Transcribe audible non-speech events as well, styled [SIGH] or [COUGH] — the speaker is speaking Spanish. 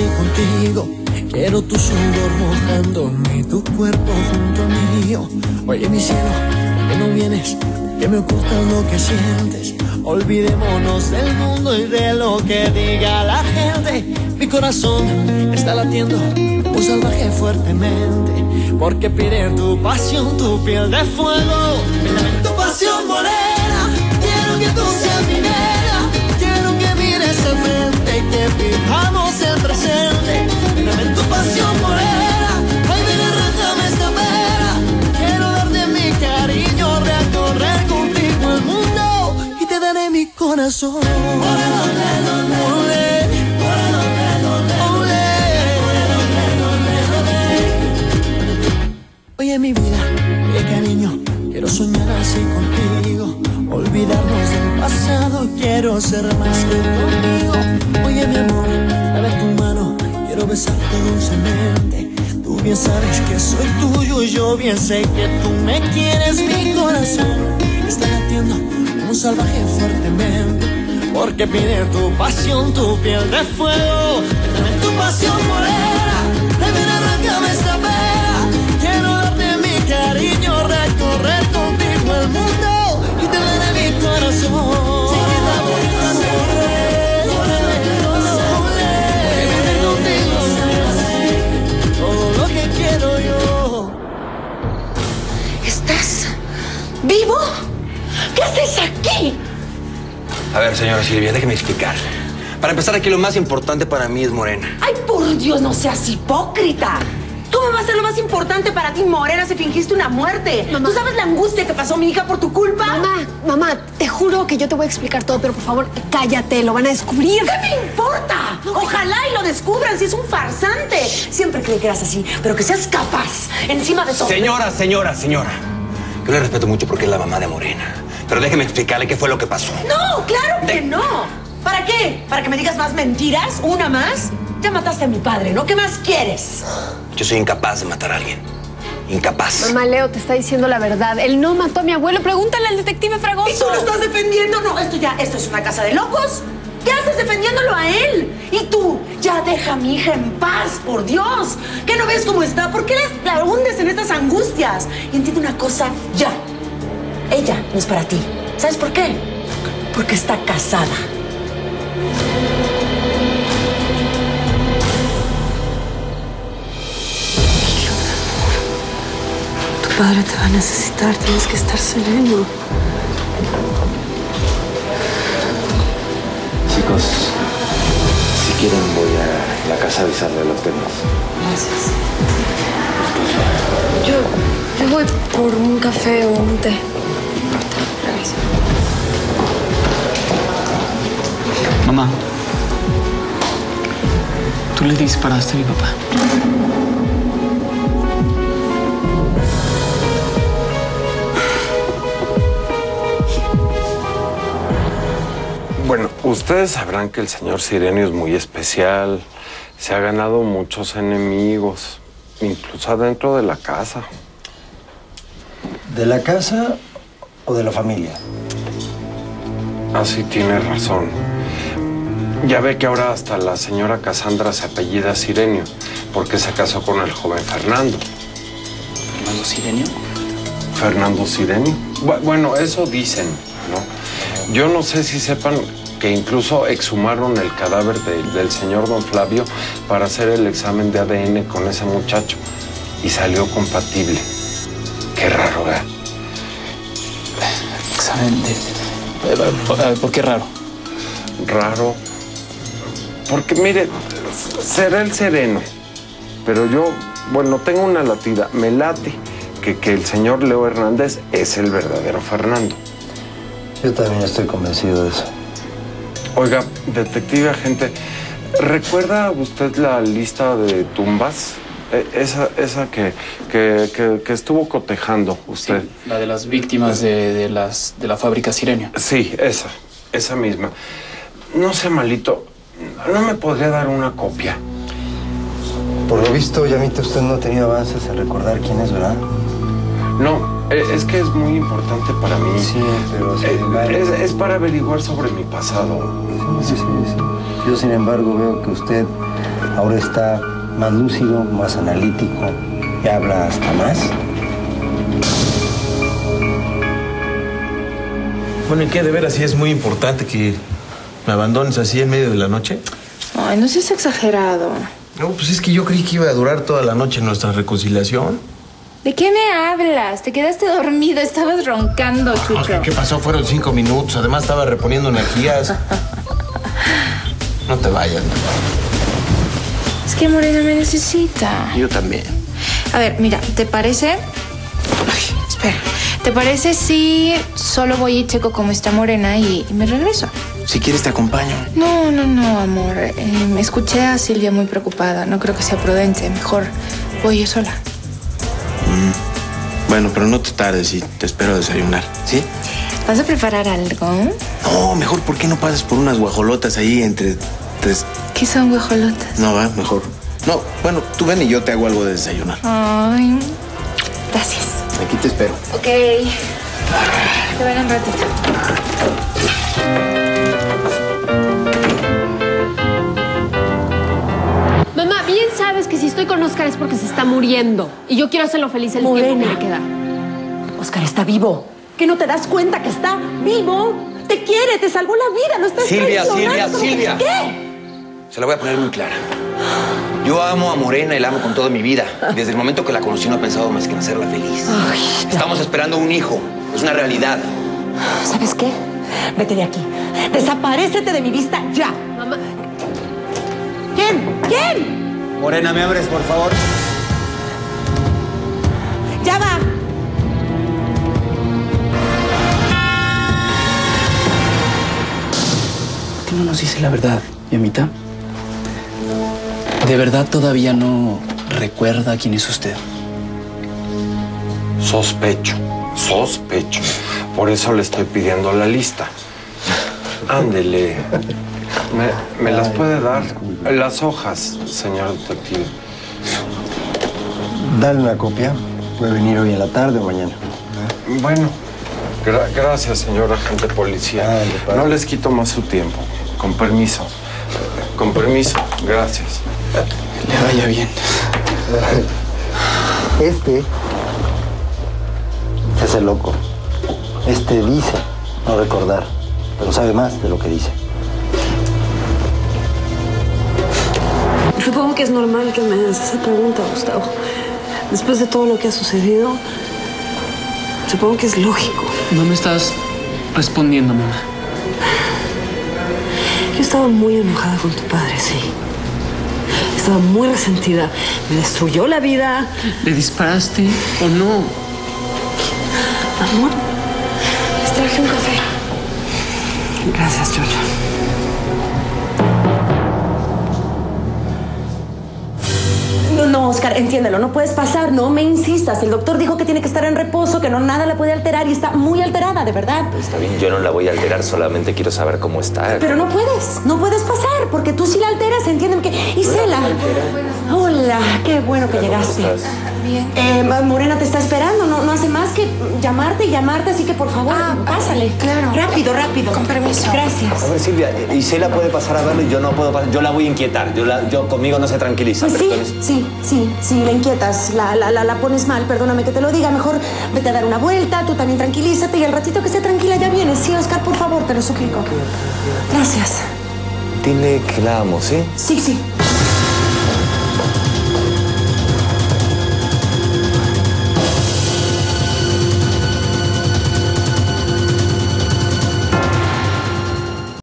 así contigo. Quiero tu sudor mojándome, tu cuerpo junto al mío. Oye, mi cielo, ¿por qué no vienes? Que me ocultas lo que sientes. Olvidémonos del mundo y de lo que diga la gente. Mi corazón está latiendo, un salvaje fuertemente. Porque pide tu pasión, tu piel de fuego. Tu pasión morena. Quiero que tú seas mi nena. Quiero que mires al frente que Oye mi vida, oye cariño, quiero soñar así contigo, olvidarnos del pasado, quiero ser más que contigo. Oye mi amor, dame tu mano, quiero besarte dulcemente. Tú bien sabes que soy tuyo y yo bien sé que tú me quieres, mi corazón está latiendo un salvaje fuertemente. Porque pide tu pasión, tu piel de fuego, dame tu pasión morena, A ver, señora Silvia, déjeme explicar. Para empezar, aquí lo más importante para mí es Morena. Ay, por Dios, no seas hipócrita. ¿Cómo va a ser lo más importante para ti, Morena, si fingiste una muerte? ¿Tú sabes la angustia que pasó mi hija por tu culpa? Mamá, mamá, te juro que yo te voy a explicar todo, pero por favor, cállate, lo van a descubrir. ¿Qué me importa? Ojalá y lo descubran si es un farsante. Siempre creí que eras así, pero que seas capaz, encima de todo. Señora, señora, señora. Yo le respeto mucho porque es la mamá de Morena. Pero déjeme explicarle qué fue lo que pasó. No, claro que no. ¿Para qué? ¿Para que me digas más mentiras? ¿Una más? Ya mataste a mi padre, ¿no? ¿Qué más quieres? Yo soy incapaz de matar a alguien. Incapaz. Mamá, Leo te está diciendo la verdad. Él no mató a mi abuelo. Pregúntale al detective Fragoso. ¿Y tú lo estás defendiendo? No, esto ya, esto es una casa de locos. ¿Qué haces defendiéndolo a él? Y tú, ya deja a mi hija en paz, por Dios. ¿Qué no ves cómo está? ¿Por qué la, la hundes en estas angustias? Y entiende una cosa, ya. Ella no es para ti. ¿Sabes por qué? Porque está casada. Tu padre te va a necesitar, tienes que estar sereno. Chicos, si quieren voy a la casa a avisarle a los demás. Gracias. Yo, yo voy por un café o un té. Mamá, tú le disparaste a mi papá. Bueno, ustedes sabrán que el señor Sirenio es muy especial. Se ha ganado muchos enemigos, incluso adentro de la casa. ¿De la casa o de la familia? Así tiene razón. Ya ve que ahora hasta la señora Cassandra se apellida Sirenio, porque se casó con el joven Fernando. ¿Fernando Sirenio? Fernando Sirenio. Bu- Bueno, eso dicen, ¿no? Yo no sé si sepan que incluso exhumaron el cadáver de- del señor don Flavio para hacer el examen de ADN con ese muchacho y salió compatible. Qué raro, ¿eh? ¿Saben de, eh, ¿Por qué raro? Raro. Porque mire, será el sereno, pero yo, bueno, tengo una latida. Me late que, que el señor Leo Hernández es el verdadero Fernando. Yo también estoy convencido de eso. Oiga, detective agente, ¿recuerda usted la lista de tumbas? Eh, esa esa que, que, que- que estuvo cotejando usted. La de las víctimas de, de las, de la fábrica Sirenio. Sí, esa, esa misma. No sé, malito, ¿no me podría dar una copia? Por lo visto, Yamita, usted no ha tenido avances en recordar quién es, ¿verdad? No, eh, es que es muy importante para mí. Sí, pero sin Eh, embargo- es, es para averiguar sobre mi pasado. Sí, sí, sí, sí. Yo, sin embargo, veo que usted Ahora está más lúcido, más analítico y habla hasta más. Bueno, ¿y qué? ¿De veras sí es muy importante que me abandones así en medio de la noche? Ay, no seas exagerado. No, pues es que yo creí que iba a durar toda la noche nuestra reconciliación. ¿De qué me hablas? Te quedaste dormido, estabas roncando, Chucho. ¿Qué, qué pasó? Fueron cinco minutos. Además estaba reponiendo energías. [LAUGHS] No te vayas. Es que Morena me necesita. Yo también. A ver, mira, ¿te parece? Ay, espera. ¿Te parece si solo voy y checo cómo está Morena y, y me regreso? Si quieres te acompaño. No, no, no, amor. Eh, me escuché a Silvia muy preocupada. No creo que sea prudente. Mejor voy yo sola. Bueno, pero no te tardes y te espero a desayunar, ¿sí? ¿Vas a preparar algo? No, mejor, ¿por qué no pasas por unas guajolotas ahí entre tres? ¿Qué son guajolotas? No, va, mejor. No, bueno, tú ven y yo te hago algo de desayunar. Ay, gracias. Aquí te espero. Ok. Te ven un ratito. Mamá, bien sabes que si estoy con Oscar es porque se está muriendo. Y yo quiero hacerlo feliz el tiempo que Morena. le queda. Oscar está vivo. ¿Que no te das cuenta que está vivo? Te quiere, te salvó la vida, no estás Silvia. Silvia, Silvia. ¿Qué? Se la voy a poner muy clara. Yo amo a Morena y la amo con toda mi vida. [LAUGHS] Desde el momento que la conocí no he pensado más que en hacerla feliz. Estamos esperando un hijo. Es una realidad. ¿Sabes qué? Vete de aquí. Desaparécete de mi vista ya. Mamá, ¿Quién? ¿Quién? Morena, ¿me abres, por favor? Ya va. ¿Por qué no nos dice la verdad, Yamita? ¿De verdad todavía no recuerda quién es usted? Sospecho, sospecho. Por eso le estoy pidiendo la lista. Ándele. ¿Me, me las puede dar? Las hojas, señor detective. Dale una copia. Puede venir hoy en la tarde o mañana. Bueno, gra- gracias, señor agente policía. Padre. No les quito más su tiempo. Con permiso. Con permiso. Gracias. Le vaya bien. Este se hace loco. Este dice no recordar, pero sabe más de lo que dice. Supongo que es normal que me hagas esa pregunta, Gustavo. Después de todo lo que ha sucedido, supongo que es lógico. No me estás respondiendo, mamá. Yo estaba muy enojada con tu padre, sí. Estaba muy resentida. Me destruyó la vida. ¿Le disparaste o no? Amor, les traje un café. Gracias, Georgia. No, Oscar, entiéndelo, no puedes pasar, no me insistas. El doctor dijo que tiene que estar en reposo, que no nada la puede alterar y está muy alterada, de verdad. Está bien, yo no la voy a alterar, solamente quiero saber cómo está. Pero no puedes, no puedes pasar, porque tú sí la alteras, entienden que... Isela. Hola, qué bueno que llegaste. Bien. Eh, Morena te está esperando, no, no hace más que llamarte y llamarte, así que por favor, Ah, pásale. claro. Rápido, rápido. Con permiso. Gracias. A ver, Silvia, Isela puede pasar a verlo y yo no puedo pasar. Yo la voy a inquietar. Yo, la, yo conmigo no se tranquiliza. Pues sí, sí, sí, sí, la inquietas, la, la, la, la pones mal, perdóname que te lo diga, mejor vete a dar una vuelta, tú también tranquilízate y al ratito que esté tranquila ya vienes. Sí, Oscar, por favor, te lo suplico. Gracias. Dile que la amo, ¿sí? Sí, sí.